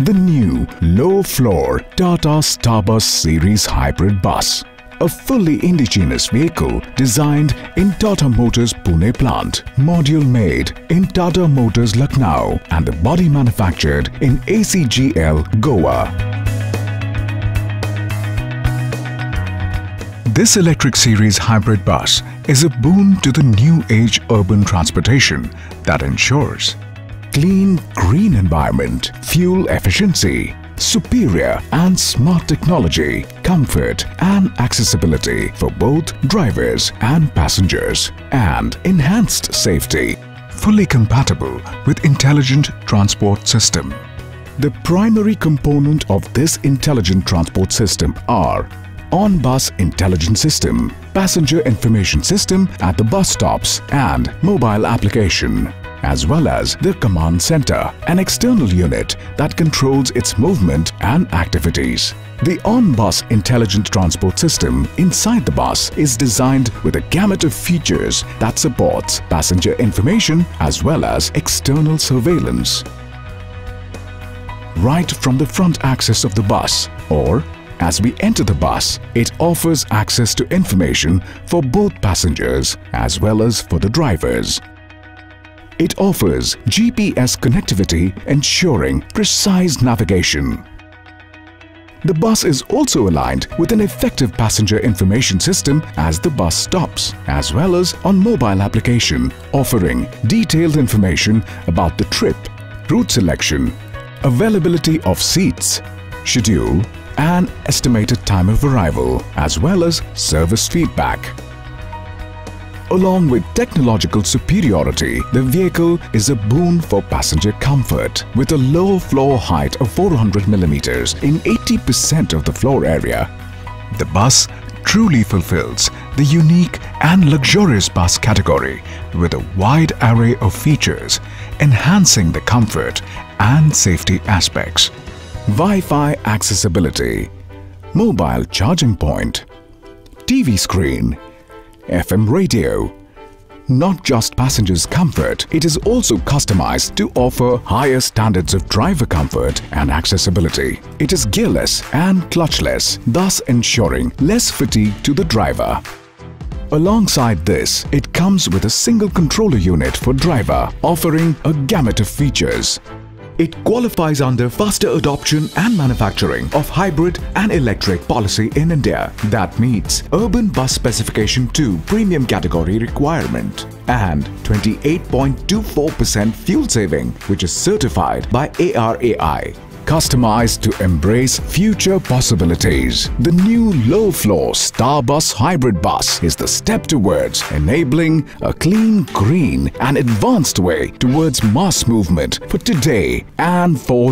The new low-floor Tata Starbus Series Hybrid Bus. A fully indigenous vehicle designed in Tata Motors Pune plant, module made in Tata Motors Lucknow and the body manufactured in ACGL Goa. This electric series hybrid bus is a boon to the new age urban transportation that ensures clean, green environment, fuel efficiency, superior and smart technology, comfort and accessibility for both drivers and passengers, and enhanced safety, fully compatible with intelligent transport system. The primary component of this intelligent transport system are on-bus intelligence system, passenger information system at the bus stops and mobile application as well as the command center, an external unit that controls its movement and activities. The on-bus intelligent transport system inside the bus is designed with a gamut of features that supports passenger information as well as external surveillance. Right from the front axis of the bus or as we enter the bus, it offers access to information for both passengers as well as for the drivers. It offers GPS connectivity ensuring precise navigation. The bus is also aligned with an effective passenger information system as the bus stops, as well as on mobile application, offering detailed information about the trip, route selection, availability of seats, schedule, and estimated time of arrival, as well as service feedback. Along with technological superiority, the vehicle is a boon for passenger comfort with a low floor height of 400 mm in 80% of the floor area. The bus truly fulfills the unique and luxurious bus category with a wide array of features enhancing the comfort and safety aspects. Wi-Fi accessibility, mobile charging point, TV screen, FM radio. Not just passengers' comfort, it is also customized to offer higher standards of driver comfort and accessibility. It is gearless and clutchless, thus ensuring less fatigue to the driver. Alongside this, it comes with a single controller unit for driver, offering a gamut of features. It qualifies under faster adoption and manufacturing of hybrid and electric policy in India. That meets Urban Bus Specification 2 Premium Category requirement and 28.24% fuel saving which is certified by ARAI customized to embrace future possibilities. The new low-floor Starbus hybrid bus is the step towards enabling a clean, green and advanced way towards mass movement for today and for